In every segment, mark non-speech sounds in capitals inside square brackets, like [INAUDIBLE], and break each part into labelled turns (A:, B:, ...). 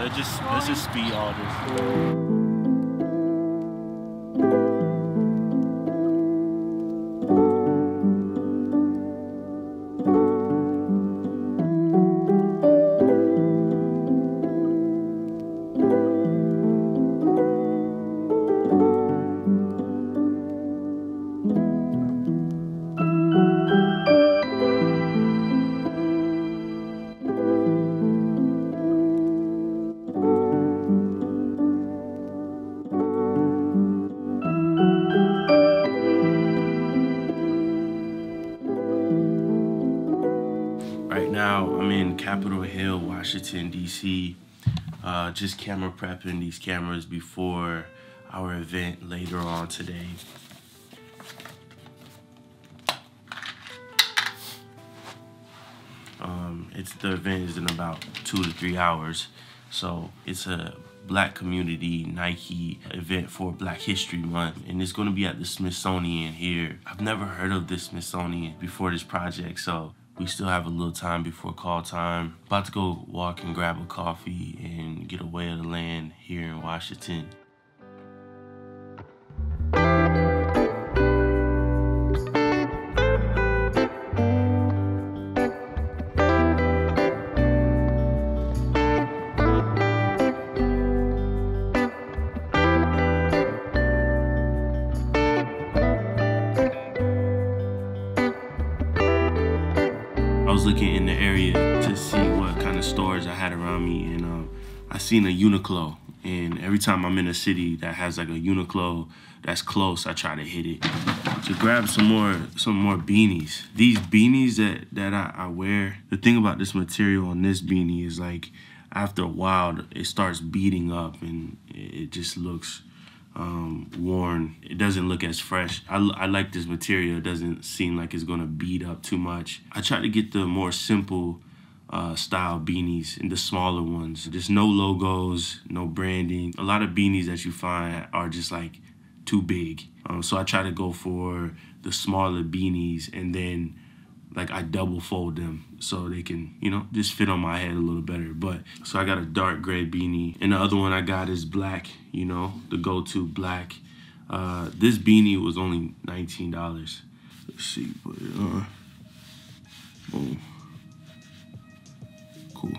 A: Let's just let's just speed all this. Capitol Hill, Washington, D.C. Uh, just camera prepping these cameras before our event later on today. Um, it's the event is in about two to three hours, so it's a Black Community Nike event for Black History Month, and it's going to be at the Smithsonian here. I've never heard of the Smithsonian before this project, so we still have a little time before call time. About to go walk and grab a coffee and get away of the land here in Washington. Looking in the area to see what kind of stores I had around me, and um, I seen a Uniqlo. And every time I'm in a city that has like a Uniqlo that's close, I try to hit it to grab some more some more beanies. These beanies that that I, I wear. The thing about this material on this beanie is like after a while it starts beating up and it just looks um, worn. It doesn't look as fresh. I, I like this material. It doesn't seem like it's gonna beat up too much. I try to get the more simple uh, style beanies and the smaller ones. Just no logos, no branding. A lot of beanies that you find are just like too big. Um, so I try to go for the smaller beanies and then like I double fold them so they can, you know, just fit on my head a little better. But so I got a dark gray beanie, and the other one I got is black. You know, the go-to black. Uh, this beanie was only nineteen dollars. Let's see, it on. Boom. Cool.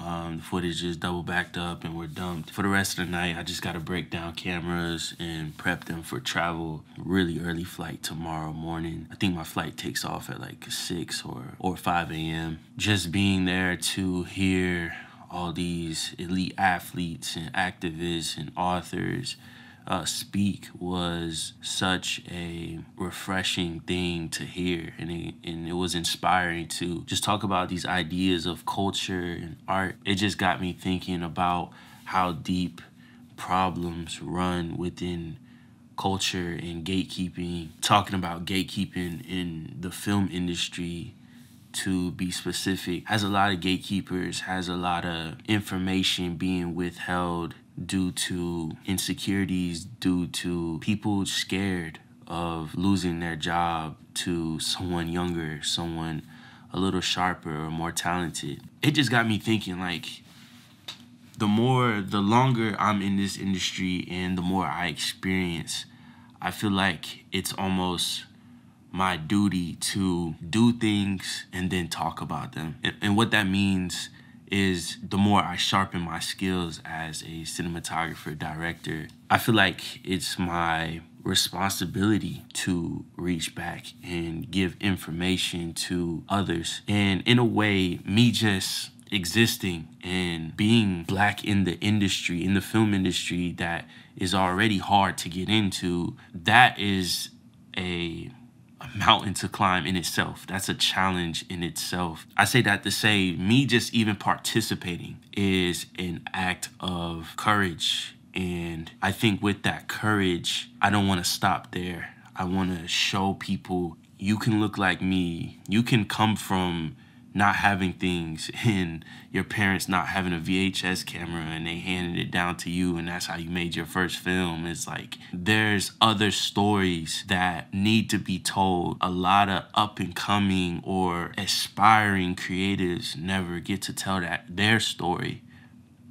A: um, the footage is double backed up and we're dumped. For the rest of the night, I just got to break down cameras and prep them for travel. Really early flight tomorrow morning. I think my flight takes off at like 6 or, or 5 a.m. Just being there to hear all these elite athletes and activists and authors uh, speak was such a refreshing thing to hear, and it, and it was inspiring to just talk about these ideas of culture and art. It just got me thinking about how deep problems run within culture and gatekeeping. Talking about gatekeeping in the film industry to be specific has a lot of gatekeepers has a lot of information being withheld due to insecurities, due to people scared of losing their job to someone younger, someone a little sharper or more talented. It just got me thinking like the more the longer I'm in this industry and the more I experience, I feel like it's almost my duty to do things and then talk about them. And, and, what that means is the more I sharpen my skills as a cinematographer, director, I feel like it's my responsibility to reach back and give information to others. And in a way, me just existing and being black in the industry, in the film industry that is already hard to get into, that is a, a mountain to climb in itself. That's a challenge in itself. I say that to say me just even participating is an act of courage. And I think with that courage, I don't want to stop there. I want to show people you can look like me. You can come from not having things [LAUGHS] and your parents not having a VHS camera and they handed it down to you and that's how you made your first film. It's like there's other stories that need to be told. A lot of up and coming or aspiring creatives never get to tell that their story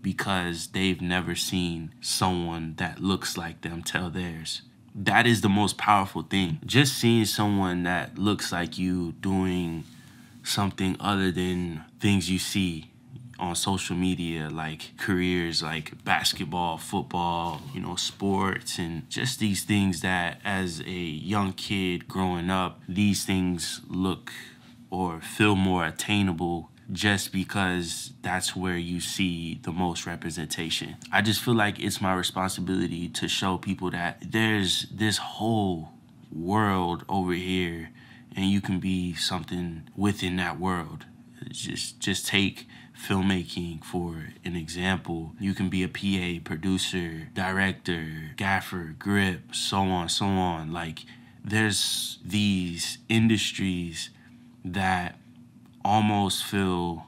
A: because they've never seen someone that looks like them tell theirs that is the most powerful thing. Just seeing someone that looks like you doing something other than things you see on social media like careers like basketball, football, you know, sports and just these things that as a young kid growing up, these things look or feel more attainable just because that's where you see the most representation. I just feel like it's my responsibility to show people that there's this whole world over here and you can be something within that world. Just just take filmmaking for an example. You can be a PA, producer, director, gaffer, grip, so on, so on. Like there's these industries that almost feel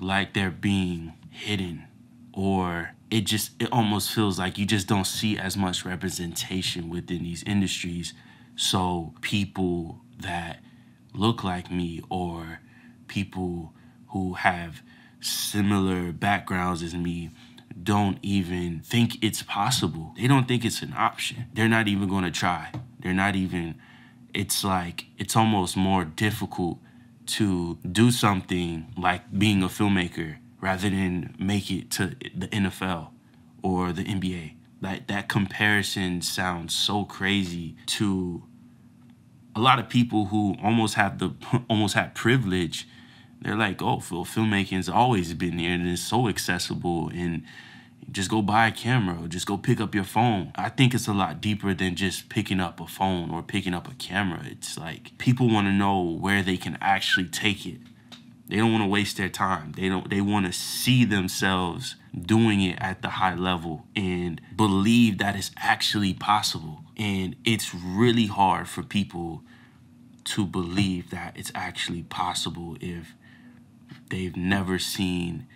A: like they're being hidden or it just it almost feels like you just don't see as much representation within these industries so people that look like me or people who have similar backgrounds as me don't even think it's possible. They don't think it's an option. They're not even going to try. They're not even, it's like, it's almost more difficult to do something like being a filmmaker rather than make it to the NFL or the NBA. That that comparison sounds so crazy to a lot of people who almost have the [LAUGHS] almost have privilege they're like oh well filmmaking's always been here and it's so accessible and just go buy a camera or just go pick up your phone. I think it's a lot deeper than just picking up a phone or picking up a camera. It's like people want to know where they can actually take it they don't want to waste their time. They don't they want to see themselves doing it at the high level and believe that it's actually possible. And it's really hard for people to believe that it's actually possible if they've never seen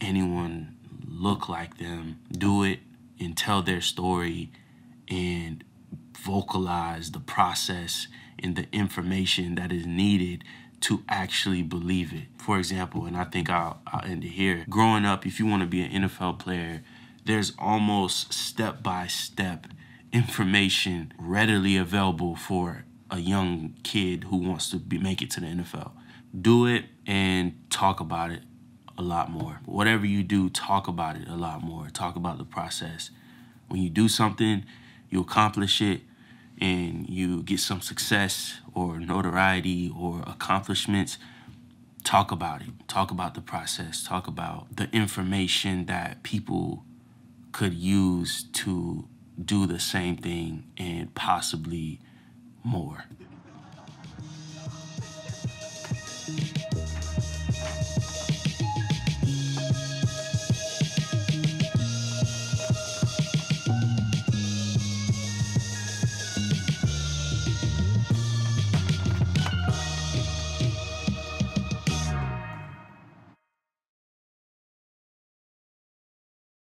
A: anyone look like them, do it and tell their story and vocalize the process and the information that is needed to actually believe it. For example, and I think I'll, I'll end it here. Growing up, if you want to be an NFL player, there's almost step by step information readily available for a young kid who wants to be, make it to the NFL. Do it and talk about it a lot more. Whatever you do, talk about it a lot more. Talk about the process. When you do something, you accomplish it and you get some success or notoriety or accomplishments, talk about it. Talk about the process. Talk about the information that people could use to do the same thing and possibly more.